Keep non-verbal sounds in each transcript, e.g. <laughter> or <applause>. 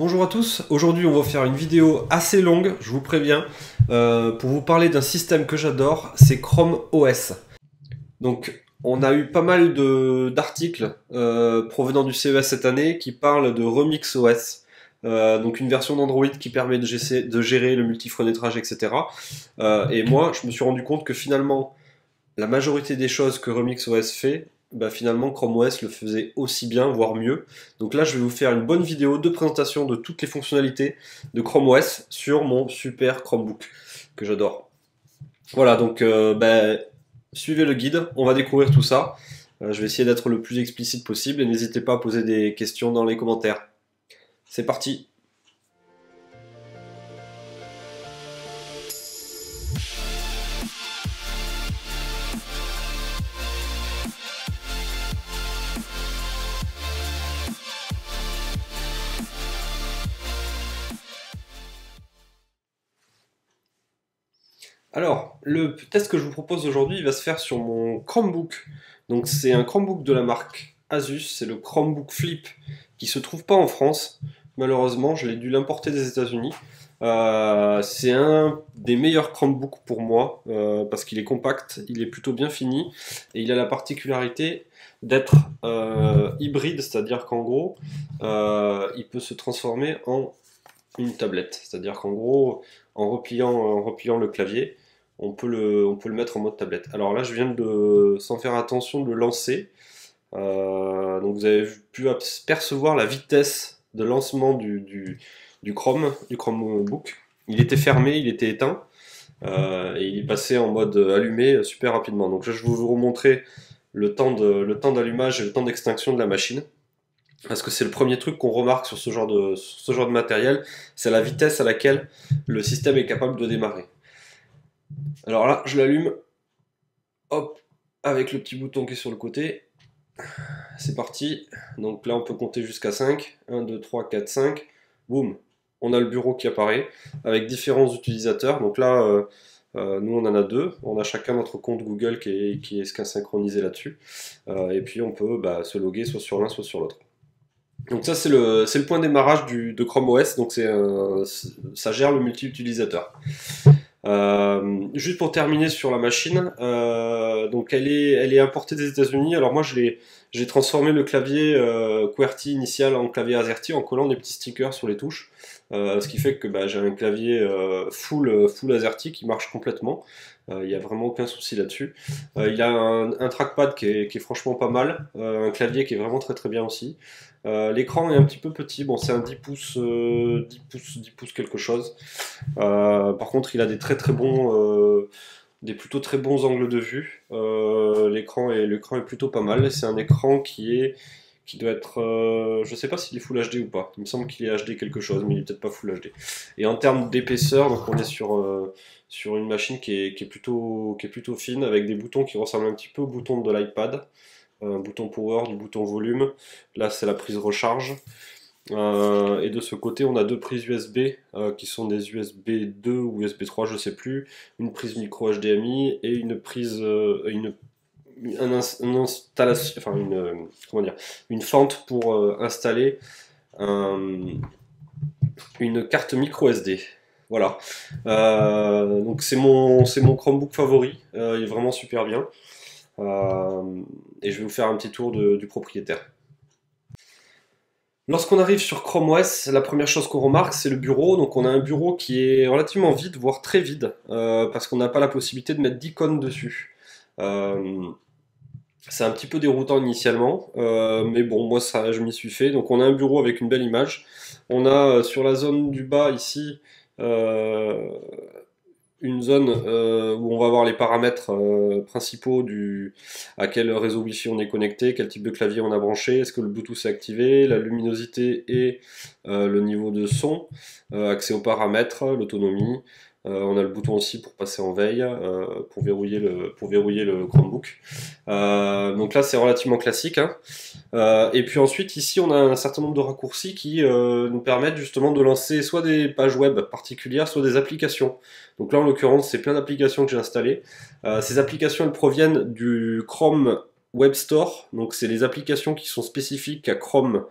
Bonjour à tous, aujourd'hui on va faire une vidéo assez longue, je vous préviens, euh, pour vous parler d'un système que j'adore, c'est Chrome OS. Donc on a eu pas mal d'articles euh, provenant du CES cette année qui parlent de Remix OS. Euh, donc une version d'Android qui permet de, gérer le multifenêtrage, etc. et moi, je me suis rendu compte que finalement, la majorité des choses que Remix OS fait, bah, finalement Chrome OS le faisait aussi bien, voire mieux. Donc là, je vais vous faire une bonne vidéo de présentation de toutes les fonctionnalités de Chrome OS sur mon super Chromebook que j'adore. Voilà, donc euh, bah, suivez le guide, on va découvrir tout ça. Euh, je vais essayer d'être le plus explicite possible et n'hésitez pas à poser des questions dans les commentaires. C'est parti Alors, le test que je vous propose aujourd'hui va se faire sur mon Chromebook. Donc c'est un Chromebook de la marque Asus, c'est le Chromebook Flip qui se trouve pas en France. Malheureusement, je l'ai dû l'importer des États-Unis. Euh, c'est un des meilleurs Chromebooks pour moi euh, parce qu'il est compact, il est plutôt bien fini et il a la particularité d'être euh, hybride, c'est-à-dire qu'en gros, il peut se transformer en une tablette. C'est-à-dire qu'en gros, en repliant, en repliant le clavier, on peut le, on peut le mettre en mode tablette. Alors là, je viens de, sans faire attention, de lancer. Euh, donc vous avez pu percevoir la vitesse de lancement du, du, Chrome, du Chromebook. Il était fermé, il était éteint. Euh, et il est passé en mode allumé super rapidement. Donc là, je vais vous remontrer le temps d'allumage et le temps d'extinction de la machine. Parce que c'est le premier truc qu'on remarque sur ce genre de, ce genre de matériel, c'est la vitesse à laquelle le système est capable de démarrer. Alors là, je l'allume, hop, avec le petit bouton qui est sur le côté. C'est parti. Donc là, on peut compter jusqu'à 5. 1, 2, 3, 4, 5. Boum. On a le bureau qui apparaît avec différents utilisateurs. Donc là, euh, euh, nous, on en a deux. On a chacun notre compte Google qui est, qui est synchronisé là-dessus. Euh, et puis, on peut bah, se loguer soit sur l'un, soit sur l'autre. Donc ça c'est le, le point démarrage du, de Chrome OS, donc c'est ça gère le multi-utilisateur. Euh, juste pour terminer sur la machine, euh, donc elle est, elle est importée des États-Unis. Alors moi, j'ai transformé le clavier euh, QWERTY initial en clavier AZERTY en collant des petits stickers sur les touches. Euh, ce qui fait que bah, j'ai un clavier euh, full, full AZERTY qui marche complètement. Il n'y a vraiment aucun souci là-dessus. il a un, trackpad qui est, qui est, franchement pas mal, un clavier qui est vraiment très très bien aussi. L'écran est un petit peu petit, bon c'est un 10 pouces, 10 euh, pouces, 10 pouces quelque chose. Par contre il a des très très bons, des plutôt très bons angles de vue. l'écran est, l'écran est plutôt pas mal. C'est un écran qui est qui doit être, je sais pas s'il est Full HD ou pas. Il me semble qu'il est HD quelque chose, mais il est peut-être pas Full HD. Et en termes d'épaisseur, on est sur sur une machine qui est, qui est plutôt qui est plutôt fine avec des boutons qui ressemblent un petit peu aux boutons de l'iPad un bouton power, du bouton volume. Là, c'est la prise recharge. Euh, et de ce côté, on a deux prises USB euh, qui sont des USB 2 ou USB 3, je sais plus, une prise micro HDMI et une prise, euh, une, installation, enfin une, comment dire, une fente pour installer une carte micro SD. Voilà. donc c'est mon, mon Chromebook favori. il est vraiment super bien. Et je vais vous faire un petit tour du propriétaire. Lorsqu'on arrive sur Chrome OS, la première chose qu'on remarque, c'est le bureau. Donc on a un bureau qui est relativement vide, voire très vide, euh, parce qu'on n'a pas la possibilité de mettre d'icônes dessus. Euh, c'est un petit peu déroutant initialement, mais bon, moi ça, je m'y suis fait. Donc on a un bureau avec une belle image. On a sur la zone du bas ici une zone euh, où on va voir les paramètres euh, principaux du à quel réseau Wi-Fi on est connecté, quel type de clavier on a branché, est-ce que le Bluetooth est activé, la luminosité et euh, le niveau de son, accès aux paramètres, l'autonomie, euh, on a le bouton aussi pour passer en veille, euh, pour, verrouiller le, pour verrouiller le Chromebook. Euh, donc là, c'est relativement classique. Hein. et puis ensuite, ici, on a un certain nombre de raccourcis qui nous permettent justement de lancer soit des pages web particulières, soit des applications. Donc là, en l'occurrence, c'est plein d'applications que j'ai installées. ces applications, proviennent du Chrome Web Store. Donc c'est les applications qui sont spécifiques à Chrome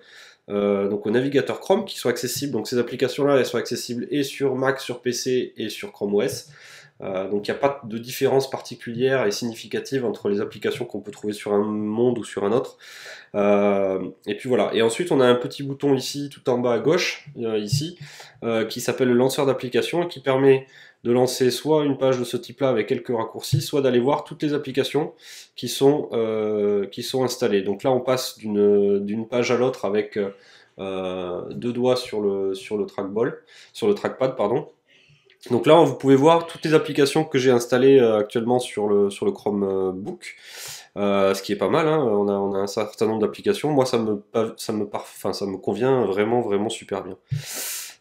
donc au navigateur Chrome qui sont accessibles. Donc ces applications-là, elles sont accessibles et sur Mac, sur PC et sur Chrome OS. Euh, donc il n'y a pas de différence particulière et significative entre les applications qu'on peut trouver sur un monde ou sur un autre. Euh, et puis voilà. Et ensuite on a un petit bouton ici, tout en bas à gauche, euh, ici, qui s'appelle le lanceur d'applications et qui permet de lancer soit une page de ce type-là avec quelques raccourcis, soit d'aller voir toutes les applications qui sont, qui sont installées. Donc là on passe d'une page à l'autre avec deux doigts sur le, sur le trackball, sur le trackpad, pardon. Donc là, vous pouvez voir toutes les applications que j'ai installées euh, actuellement sur le, Chromebook. Euh, ce qui est pas mal, hein. on, a, un certain nombre d'applications. Moi, ça me, ça, me ça me convient vraiment, vraiment super bien.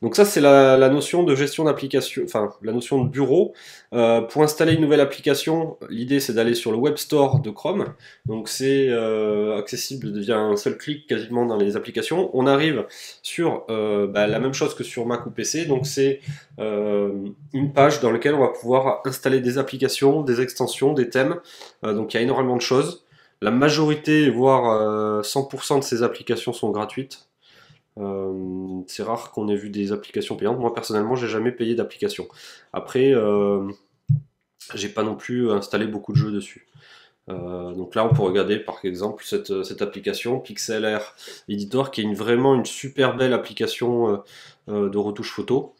Donc ça, c'est la, notion de gestion d'application, enfin la notion de bureau. Euh, pour installer une nouvelle application, l'idée c'est d'aller sur le Web Store de Chrome. Donc c'est euh, accessible via un seul clic quasiment dans les applications. On arrive sur euh, bah, la même chose que sur Mac ou PC. Donc c'est une page dans laquelle on va pouvoir installer des applications, des extensions, des thèmes. donc il y a énormément de choses. La majorité, voire 100% de ces applications sont gratuites. Euh, c'est rare qu'on ait vu des applications payantes. Moi personnellement, j'ai jamais payé d'application. Après, euh, j'ai pas non plus installé beaucoup de jeux dessus. Euh, donc là, on peut regarder par exemple cette, application PixelR Editor, qui est vraiment une super belle application de retouche photo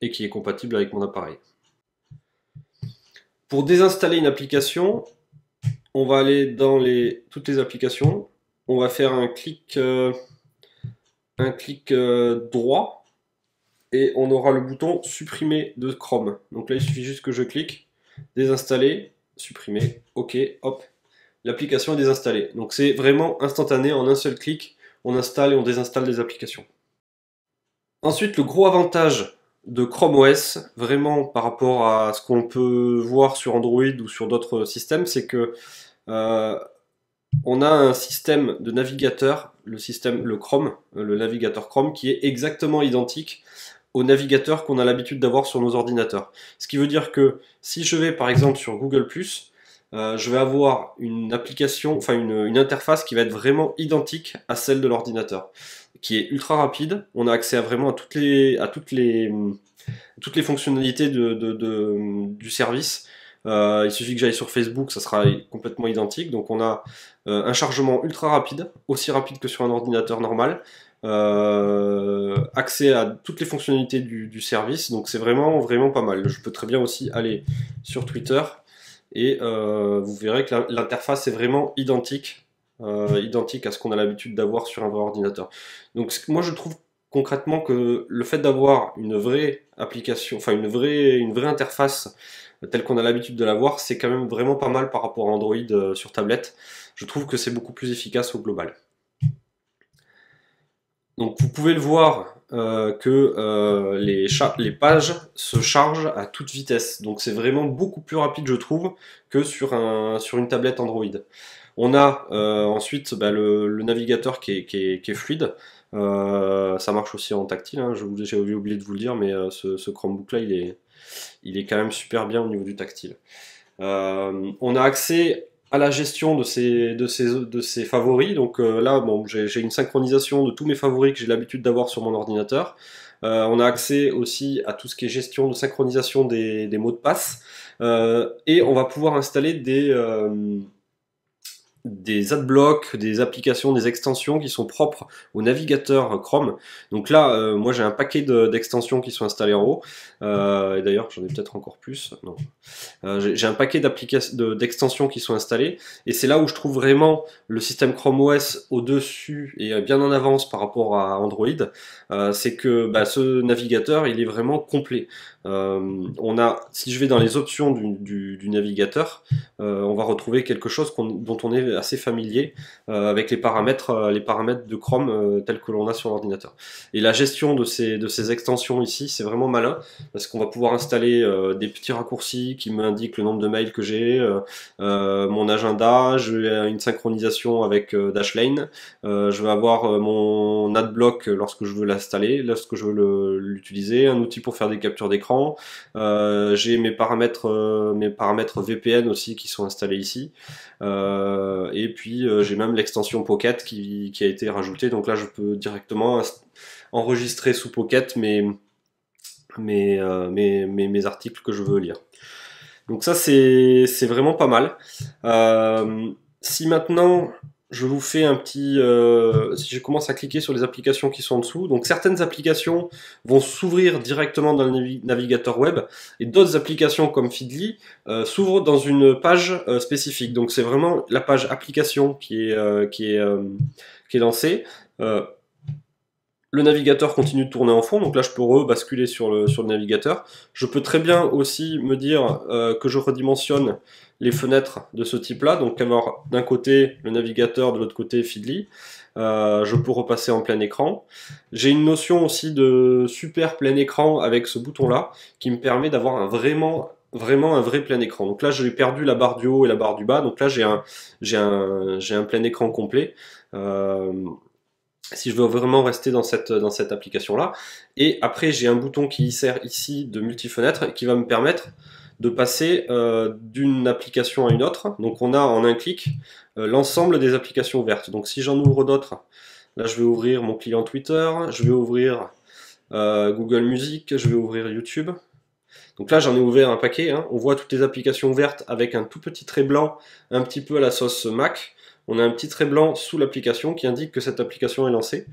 et qui est compatible avec mon appareil. Pour désinstaller une application, on va aller dans les, toutes les applications on va faire un clic, euh, euh, droit et on aura le bouton supprimer de Chrome. Donc là, il suffit juste que je clique, désinstaller, supprimer, ok, hop, l'application est désinstallée. Donc c'est vraiment instantané, en un seul clic, on installe et on désinstalle des applications. Ensuite, le gros avantage de Chrome OS, vraiment par rapport à ce qu'on peut voir sur Android ou sur d'autres systèmes, c'est que euh, on a un système de navigateur, le système, le Chrome, euh, le navigateur Chrome, qui est exactement identique au navigateur qu'on a l'habitude d'avoir sur nos ordinateurs. Ce qui veut dire que si je vais par exemple sur Google euh, je vais avoir une application, enfin une, interface qui va être vraiment identique à celle de l'ordinateur, qui est ultra rapide. On a accès à vraiment à toutes les, à toutes les, toutes les fonctionnalités du service. Euh, il suffit que j'aille sur Facebook, ça sera complètement identique. Donc on a euh, un chargement ultra rapide, aussi rapide que sur un ordinateur normal. Euh, accès à toutes les fonctionnalités du, service, donc c'est vraiment vraiment pas mal. Je peux très bien aussi aller sur Twitter et vous verrez que l'interface est vraiment identique, identique à ce qu'on a l'habitude d'avoir sur un vrai ordinateur. Donc moi je trouve concrètement que le fait d'avoir une vraie application, enfin une vraie, une vraie interface telle qu'on a l'habitude de la voir, c'est quand même vraiment pas mal par rapport à Android euh, sur tablette. Je trouve que c'est beaucoup plus efficace au global. Donc vous pouvez le voir euh, que euh, les, les, pages se chargent à toute vitesse. Donc c'est vraiment beaucoup plus rapide je trouve que sur, un, sur une tablette Android. On a ensuite bah, le, navigateur qui est, fluide. Ça marche aussi en tactile, hein. j'ai oublié de vous le dire, mais ce, ce Chromebook là il est, il est quand même super bien au niveau du tactile. Euh, on a accès à la gestion de ces, de de favoris. Donc euh, là, bon, j'ai une synchronisation de tous mes favoris que j'ai l'habitude d'avoir sur mon ordinateur. Euh, on a accès aussi à tout ce qui est gestion de synchronisation des mots de passe. et on va pouvoir installer des, des adblocks, des applications, des extensions qui sont propres au navigateur Chrome. Donc là, euh, moi j'ai un paquet d'extensions qui sont installées en haut. Euh, et d'ailleurs, j'en ai peut-être encore plus. Euh, j'ai un paquet d'extensions qui sont installées. Et c'est là où je trouve vraiment le système Chrome OS au-dessus et bien en avance par rapport à Android. c'est que bah, ce navigateur, il est vraiment complet. on a, si je vais dans les options du navigateur, on va retrouver quelque chose dont on est assez familier euh, avec les paramètres, euh, les paramètres de Chrome euh, tels que l'on a sur l'ordinateur. Et la gestion de ces, de ces extensions ici, c'est vraiment malin parce qu'on va pouvoir installer des petits raccourcis qui m'indiquent le nombre de mails que j'ai, mon agenda, j'ai une synchronisation avec Dashlane, je vais avoir mon adblock lorsque je veux l'installer, lorsque je veux l'utiliser, un outil pour faire des captures d'écran, j'ai mes paramètres, mes paramètres VPN aussi qui sont installés ici. Et puis j'ai même l'extension Pocket qui, a été rajoutée. Donc là, je peux directement enregistrer sous Pocket mes, mes articles que je veux lire. Donc ça, c'est vraiment pas mal. si maintenant je vous fais un petit... Euh, si je commence à cliquer sur les applications qui sont en dessous, donc certaines applications vont s'ouvrir directement dans le navigateur web, et d'autres applications comme Feedly euh, s'ouvrent dans une page euh, spécifique. Donc c'est vraiment la page application qui est, qui est, qui est lancée. Le navigateur continue de tourner en fond, donc là je peux rebasculer sur le, sur le navigateur. Je peux très bien aussi me dire que je redimensionne les fenêtres de ce type-là, donc avoir d'un côté le navigateur, de l'autre côté Feedly. Euh, je peux repasser en plein écran. J'ai une notion aussi de super plein écran avec ce bouton-là, qui me permet d'avoir un vraiment vraiment un vrai plein écran. Donc là, j'ai perdu la barre du haut et la barre du bas. Donc là, j'ai un, j'ai un, j'ai un plein écran complet. Euh, si je veux vraiment rester dans cette, dans cette application-là. Et après, j'ai un bouton qui sert ici de multi-fenêtre qui va me permettre de passer euh, d'une application à une autre. Donc on a en un clic euh, l'ensemble des applications ouvertes. Donc si j'en ouvre d'autres, là je vais ouvrir mon client Twitter, je vais ouvrir euh, Google Music, je vais ouvrir YouTube. Donc là j'en ai ouvert un paquet, hein. on voit toutes les applications ouvertes avec un tout petit trait blanc, un petit peu à la sauce Mac. On a un petit trait blanc sous l'application qui indique que cette application est lancée.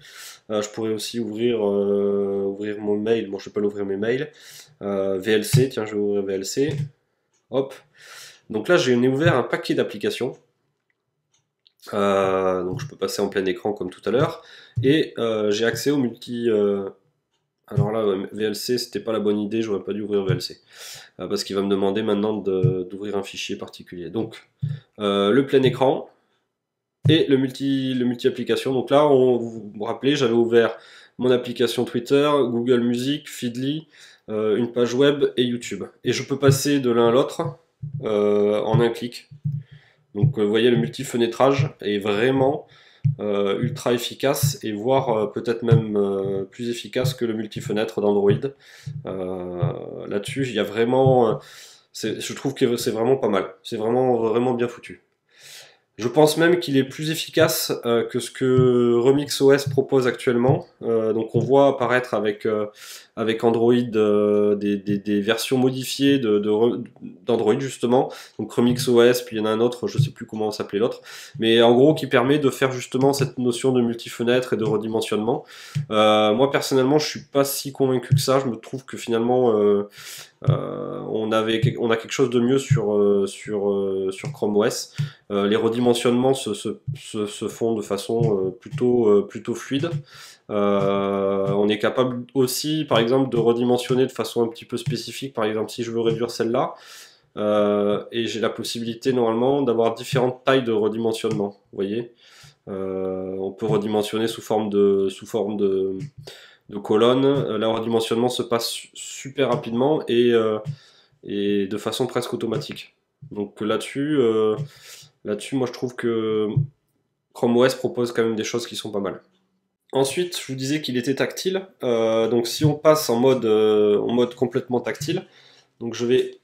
je pourrais aussi ouvrir, ouvrir mon mail, bon je ne vais pas l'ouvrir mes mails. Euh, VLC, tiens, je vais ouvrir VLC. Hop. Donc là, j'ai ouvert un paquet d'applications. Euh, donc je peux passer en plein écran comme tout à l'heure. Et euh, j'ai accès au multi. alors là, VLC, c'était pas la bonne idée, j'aurais pas dû ouvrir VLC. parce qu'il va me demander maintenant d'ouvrir un fichier particulier. Donc, le plein écran et le multi, le multi application. Donc là, on, vous vous rappelez, j'avais ouvert mon application Twitter, Google Music, Feedly, euh, une page web et YouTube. Et je peux passer de l'un à l'autre euh, en un clic. Donc vous voyez, le multi-fenêtrage est vraiment euh, ultra efficace et voire peut-être même plus efficace que le multi-fenêtre d'Android. Là-dessus, il y a vraiment... je trouve que c'est vraiment pas mal. C'est vraiment, vraiment bien foutu. Je pense même qu'il est plus efficace euh, que ce que Remix OS propose actuellement. Euh, donc on voit apparaître avec, euh, avec Android des, des, versions modifiées d'Android de, justement. Donc Remix OS, puis il y en a un autre, je sais plus comment s'appelait l'autre. Mais en gros qui permet de faire justement cette notion de multi-fenêtre et de redimensionnement. moi personnellement je suis pas si convaincu que ça. Je me trouve que finalement euh, on, a quelque chose de mieux sur, euh, euh, Chrome OS. les redimensionnements se, font de façon plutôt, plutôt fluide. on est capable aussi, par exemple, de redimensionner de façon un petit peu spécifique. Par exemple, si je veux réduire celle-là, et j'ai la possibilité normalement d'avoir différentes tailles de redimensionnement. Vous voyez, on peut redimensionner sous forme de, de colonnes. Euh, là, redimensionnement se passe super rapidement et, euh, et de façon presque automatique. Donc là-dessus, euh, moi je trouve que Chrome OS propose quand même des choses qui sont pas mal. Ensuite, je vous disais qu'il était tactile. donc si on passe en mode, en mode complètement tactile, donc je vais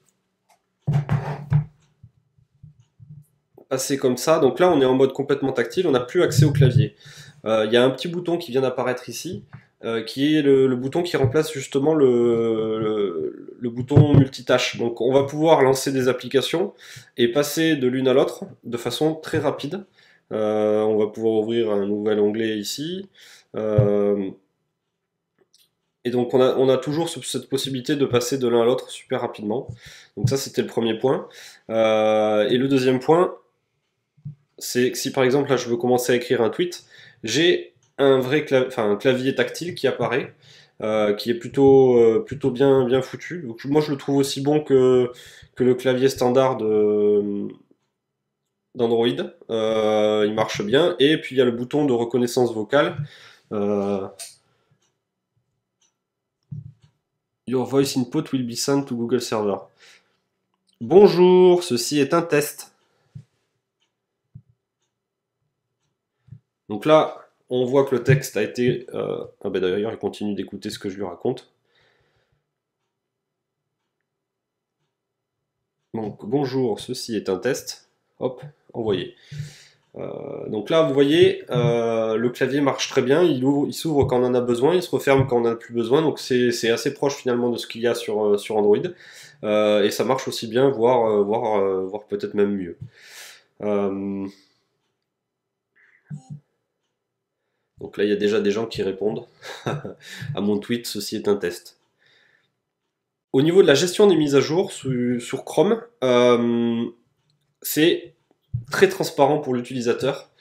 passer comme ça. Donc là, on est en mode complètement tactile, on n'a plus accès au clavier. Il y a un petit bouton qui vient d'apparaître ici. Euh, qui est le, bouton qui remplace justement le, le, bouton multitâche. Donc on va pouvoir lancer des applications et passer de l'une à l'autre de façon très rapide. Euh, on va pouvoir ouvrir un nouvel onglet ici. Euh, et donc on a, on a, toujours cette possibilité de passer de l'un à l'autre super rapidement. Donc ça c'était le premier point. et le deuxième point, c'est que si par exemple là je veux commencer à écrire un tweet, j'ai un vrai clavier tactile qui apparaît, euh, qui est plutôt, euh, plutôt bien, bien foutu. Moi, je le trouve aussi bon que, que le clavier standard d'Android. Euh, il marche bien. Et puis, il y a le bouton de reconnaissance vocale. Your voice input will be sent to Google Server. Bonjour, ceci est un test. Donc là, on voit que le texte a été... Euh, ah ben d'ailleurs, il continue d'écouter ce que je lui raconte. Donc, bonjour, ceci est un test. Hop, envoyé. donc là, vous voyez, le clavier marche très bien, il, il s'ouvre quand on en a besoin, il se referme quand on n'en a plus besoin, donc c'est assez proche finalement de ce qu'il y a sur, sur Android. et ça marche aussi bien, voire, voire, voire peut-être même mieux. Donc là, il y a déjà des gens qui répondent <laughs> à mon tweet, ceci est un test. Au niveau de la gestion des mises à jour sur, Chrome, euh, c'est très transparent pour l'utilisateur.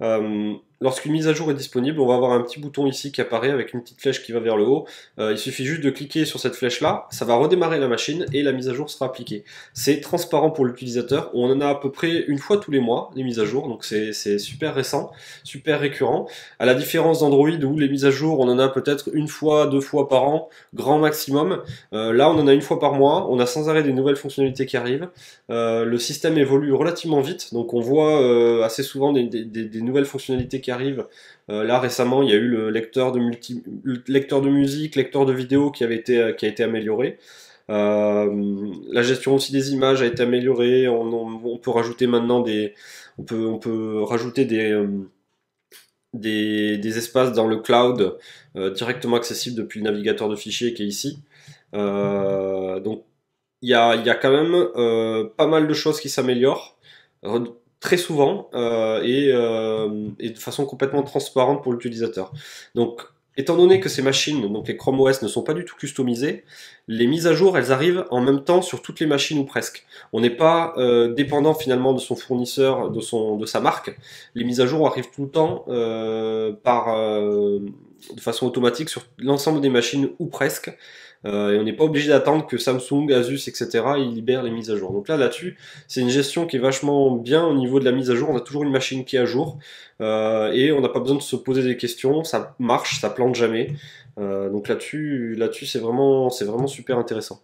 Euh, Lorsqu'une mise à jour est disponible, on va avoir un petit bouton ici qui apparaît avec une petite flèche qui va vers le haut. Euh, il suffit juste de cliquer sur cette flèche-là, ça va redémarrer la machine et la mise à jour sera appliquée. C'est transparent pour l'utilisateur. On en a à peu près une fois tous les mois, les mises à jour, donc c'est super récent, super récurrent. À la différence d'Android où les mises à jour, on en a peut-être une fois, deux fois par an, grand maximum. Euh, là, on en a une fois par mois. On a sans arrêt des nouvelles fonctionnalités qui arrivent. Euh, le système évolue relativement vite, donc on voit assez souvent des, nouvelles fonctionnalités qui Euh, là récemment, il y a eu le lecteur de, musique, lecteur de vidéo qui, avait été, euh, qui a été amélioré. Euh, la gestion aussi des images a été améliorée. On, peut rajouter maintenant des, on peut, rajouter des, des, espaces dans le cloud directement accessibles depuis le navigateur de fichiers qui est ici. donc il y a, quand même pas mal de choses qui s'améliorent très souvent euh, euh, et, de façon complètement transparente pour l'utilisateur. Donc, étant donné que ces machines, donc les Chrome OS, ne sont pas du tout customisées, les mises à jour, elles arrivent en même temps sur toutes les machines ou presque. On n'est pas euh, dépendant finalement de son fournisseur, de, son, de sa marque. Les mises à jour arrivent tout le temps par, de façon automatique sur l'ensemble des machines ou presque. Euh, et on n'est pas obligé d'attendre que Samsung, Asus, etc. ils libèrent les mises à jour. Donc là, là-dessus, c'est une gestion qui est vachement bien au niveau de la mise à jour. On a toujours une machine qui est à jour euh, et on n'a pas besoin de se poser des questions. Ça marche, ça plante jamais. Euh, donc là-dessus, là-dessus, c'est vraiment, c'est vraiment super intéressant.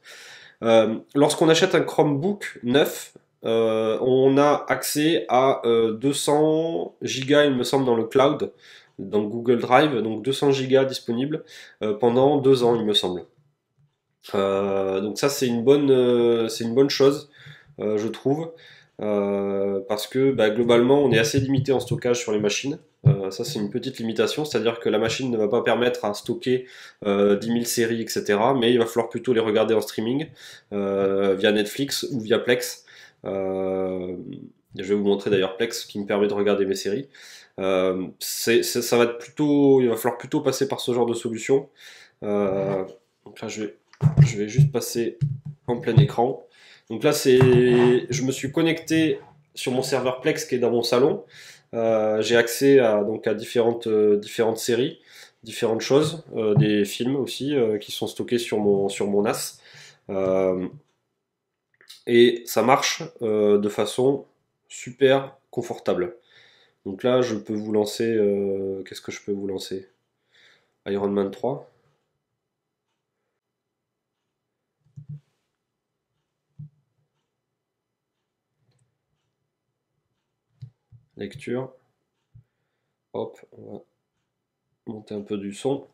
lorsqu'on achète un Chromebook neuf, on a accès à 200 gigas, il me semble, dans le cloud, dans Google Drive, donc 200 gigas disponibles pendant deux ans, il me semble. Euh, donc ça c'est une bonne euh, c'est une bonne chose euh, je trouve parce que bah, globalement on est assez limité en stockage sur les machines. Ça c'est une petite limitation c'est à dire que la machine ne va pas permettre à stocker 10 000 séries etc mais il va falloir plutôt les regarder en streaming via Netflix ou via Plex. Je vais vous montrer d'ailleurs Plex qui me permet de regarder mes séries. Ça va être plutôt il va falloir plutôt passer par ce genre de solution. Donc là je vais je vais juste passer en plein écran. Donc là, c'est, je me suis connecté sur mon serveur Plex qui est dans mon salon. Euh, j'ai accès à, donc à différentes, euh, différentes séries, différentes choses, euh, des films aussi qui sont stockés sur mon, sur mon NAS. et ça marche de façon super confortable. Donc là, je peux vous lancer. Qu'est-ce que je peux vous lancer? Iron Man 3. Lecture. Hop, on va monter un peu du son.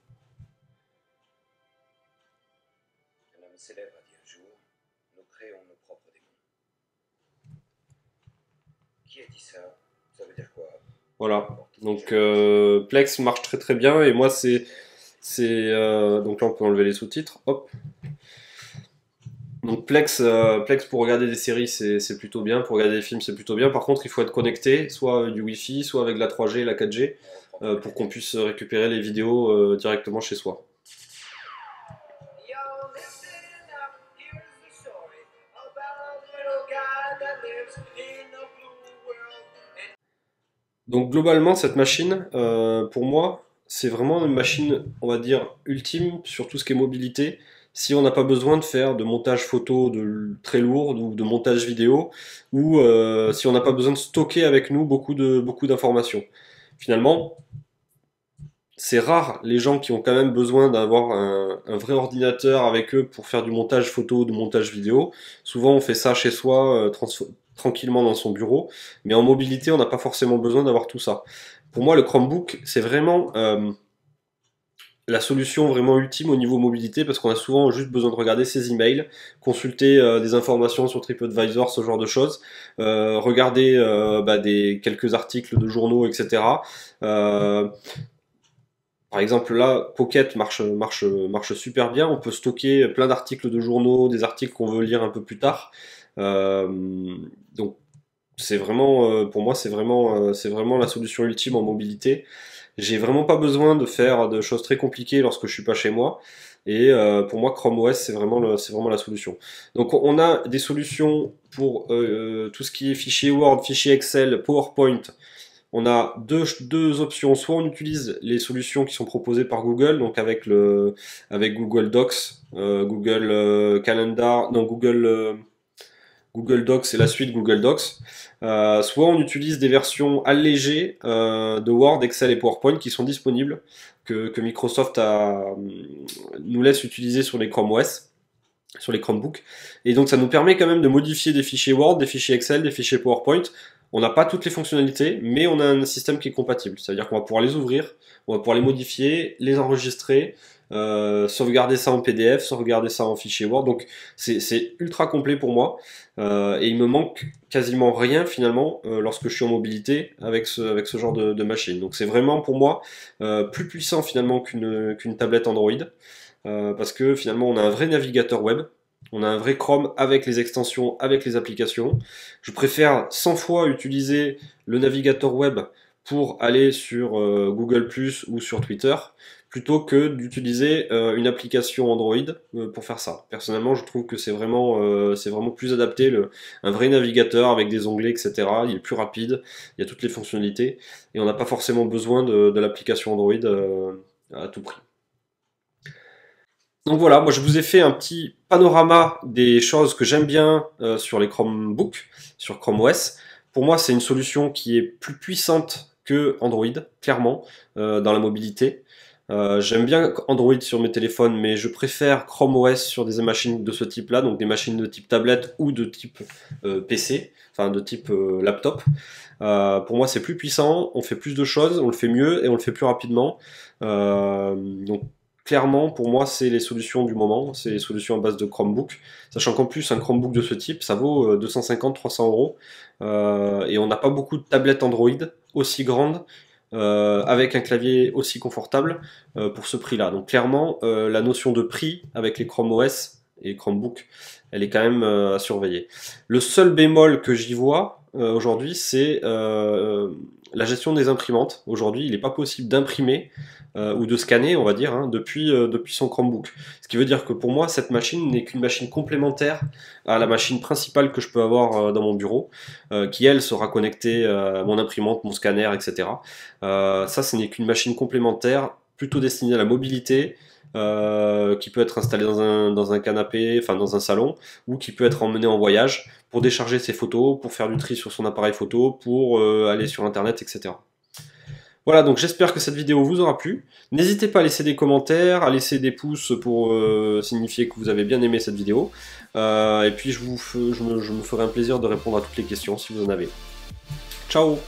Un homme célèbre a dit un jour, nous créons nos propres démons. Qui a dit ça? Ça veut dire quoi? Voilà, donc euh, Plex marche très très bien et moi c'est... Euh, donc là on peut enlever les sous-titres, hop, donc Plex, euh, Plex pour regarder des séries c'est plutôt bien, pour regarder des films c'est plutôt bien. Par contre il faut être connecté, soit avec du Wi-Fi, soit avec la 3G et la 4G, euh, pour qu'on puisse récupérer les vidéos euh, directement chez soi. Donc globalement cette machine, pour moi, c'est vraiment une machine, on va dire, ultime sur tout ce qui est mobilité si on n'a pas besoin de faire de montage photo de très lourd ou de montage vidéo, ou euh, si on n'a pas besoin de stocker avec nous beaucoup de beaucoup d'informations. Finalement, c'est rare les gens qui ont quand même besoin d'avoir un, vrai ordinateur avec eux pour faire du montage photo, du montage vidéo. Souvent, on fait ça chez soi, euh, tranquillement dans son bureau. Mais en mobilité, on n'a pas forcément besoin d'avoir tout ça. Pour moi, le Chromebook, c'est vraiment euh, la solution vraiment ultime au niveau mobilité parce qu'on a souvent juste besoin de regarder ses emails, consulter euh, des informations sur TripAdvisor, ce genre de choses, euh, regarder euh, bah, des quelques articles de journaux, etc. par exemple là, Pocket marche, marche, marche super bien. On peut stocker plein d'articles de journaux, des articles qu'on veut lire un peu plus tard. donc c'est vraiment, pour moi, c'est vraiment, c'est vraiment la solution ultime en mobilité. J'ai vraiment pas besoin de faire de choses très compliquées lorsque je suis pas chez moi. Et euh, pour moi, Chrome OS, c'est vraiment, vraiment la solution. Donc on a des solutions pour euh, tout ce qui est fichier Word, fichier Excel, PowerPoint. On a deux, deux options. Soit on utilise les solutions qui sont proposées par Google, donc avec, le, avec Google Docs, euh, Google Calendar, non Google Google Docs et la suite Google Docs. Euh, soit on utilise des versions allégées euh, de Word, Excel et PowerPoint qui sont disponibles, que, Microsoft nous laisse utiliser sur les Chrome OS, sur les Chromebooks. Et donc ça nous permet quand même de modifier des fichiers Word, des fichiers Excel, des fichiers PowerPoint. On n'a pas toutes les fonctionnalités, mais on a un système qui est compatible. C'est-à-dire qu'on va pouvoir les ouvrir, on va pouvoir les modifier, les enregistrer, euh, sauvegarder ça en PDF, sauvegarder ça en fichier Word. Donc c'est ultra complet pour moi. Euh, et il me manque quasiment rien finalement euh, lorsque je suis en mobilité avec ce, avec ce genre de, machine. Donc c'est vraiment pour moi plus puissant finalement qu'une tablette Android. parce que finalement on a un vrai navigateur web. On a un vrai Chrome avec les extensions, avec les applications. Je préfère 100 fois utiliser le navigateur web pour aller sur Google ou sur Twitter plutôt que d'utiliser euh, une application Android euh, pour faire ça. Personnellement, je trouve que c'est vraiment, euh, vraiment plus adapté, un vrai navigateur avec des onglets, etc. Il est plus rapide, il y a toutes les fonctionnalités, et on n'a pas forcément besoin de, de l'application Android à tout prix. Donc voilà, moi je vous ai fait un petit panorama des choses que j'aime bien sur les Chromebooks, sur Chrome OS. Pour moi, c'est une solution qui est plus puissante que Android, clairement, dans la mobilité. Euh, j'aime bien Android sur mes téléphones, mais je préfère Chrome OS sur des machines de ce type-là, donc des machines de type tablette ou de type euh, PC, enfin de type euh, laptop. pour moi, c'est plus puissant, on fait plus de choses, on le fait mieux et on le fait plus rapidement. donc clairement, pour moi, c'est les solutions du moment, c'est les solutions à base de Chromebook. Sachant qu'en plus, un Chromebook de ce type, ça vaut 250-300 euros. et on n'a pas beaucoup de tablettes Android aussi grandes euh, avec un clavier aussi confortable euh, pour ce prix-là. Donc clairement, euh, la notion de prix avec les Chrome OS et Chromebook, elle est quand même à surveiller. Le seul bémol que j'y vois aujourd'hui, c'est la gestion des imprimantes. Aujourd'hui, il n'est pas possible d'imprimer euh, ou de scanner, on va dire, hein, depuis, euh, depuis son Chromebook. Ce qui veut dire que pour moi, cette machine n'est qu'une machine complémentaire à la machine principale que je peux avoir euh, dans mon bureau, qui elle sera connectée à mon imprimante, mon scanner, etc. ça, ce n'est qu'une machine complémentaire plutôt destinée à la mobilité, euh, qui peut être installé dans un, dans un canapé, enfin dans un salon, ou qui peut être emmené en voyage pour décharger ses photos, pour faire du tri sur son appareil photo, pour euh, aller sur internet, etc. Voilà, donc j'espère que cette vidéo vous aura plu. N'hésitez pas à laisser des commentaires, à laisser des pouces pour euh, signifier que vous avez bien aimé cette vidéo. et puis je, vous, je me ferai un plaisir de répondre à toutes les questions si vous en avez. Ciao